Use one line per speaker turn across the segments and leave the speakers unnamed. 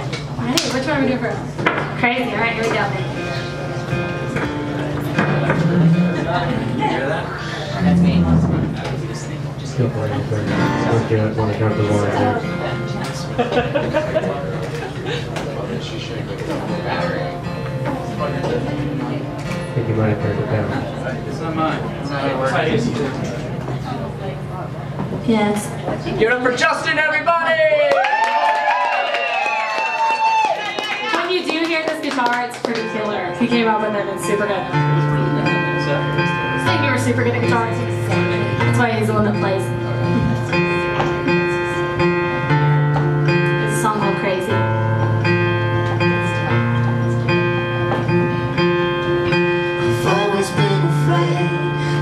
Ready? Which one are we doing first? Crazy. All right, here we go.
That's me.
Go for it. Don't do it. Want to drop the water. I think you might have turned it down.
It's not mine. It's not how it works.
Yes.
Give it up for Justin, everybody!
Came up with it. It's super good. I think you were super good at guitar. That's why he's the one that plays. It's a song Crazy.
I've always been afraid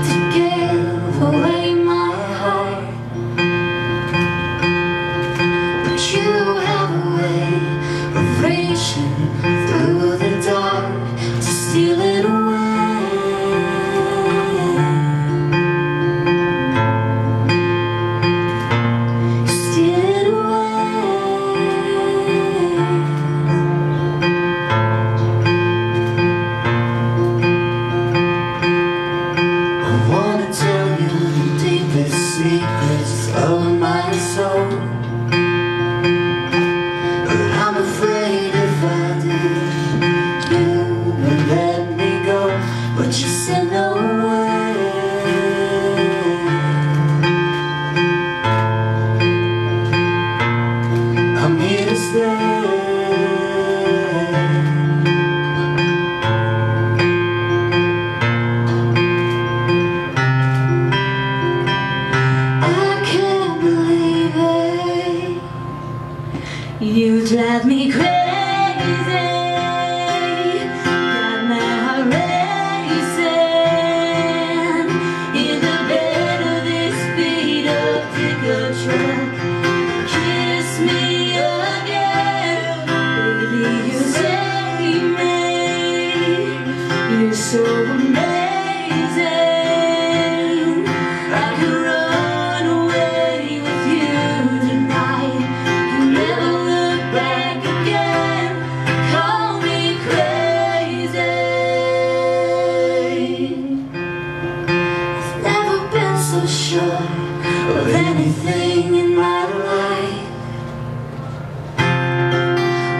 to give away my heart. But you have a way of reaching You drive me crazy. Sure of anything in my life.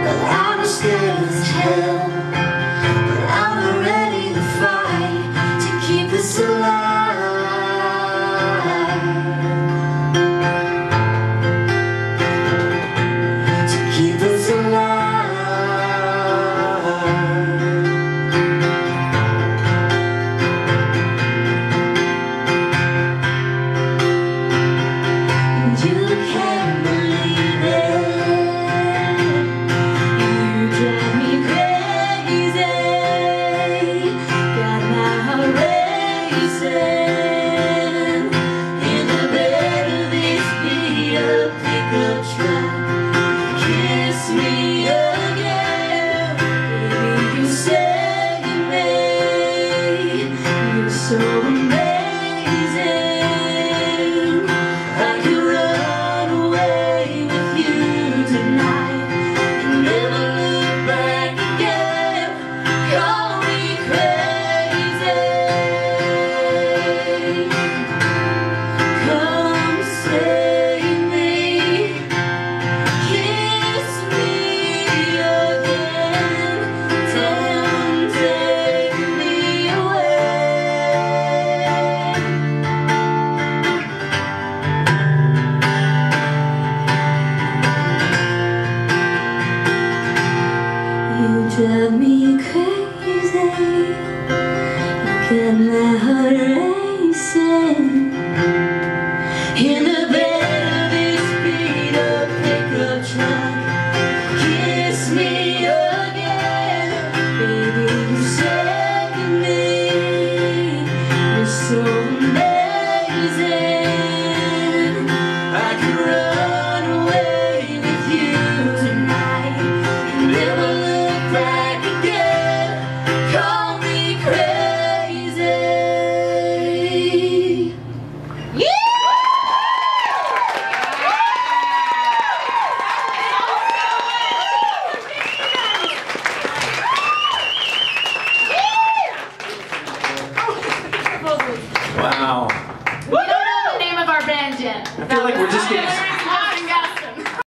Well, I'm scared
I feel like we're just getting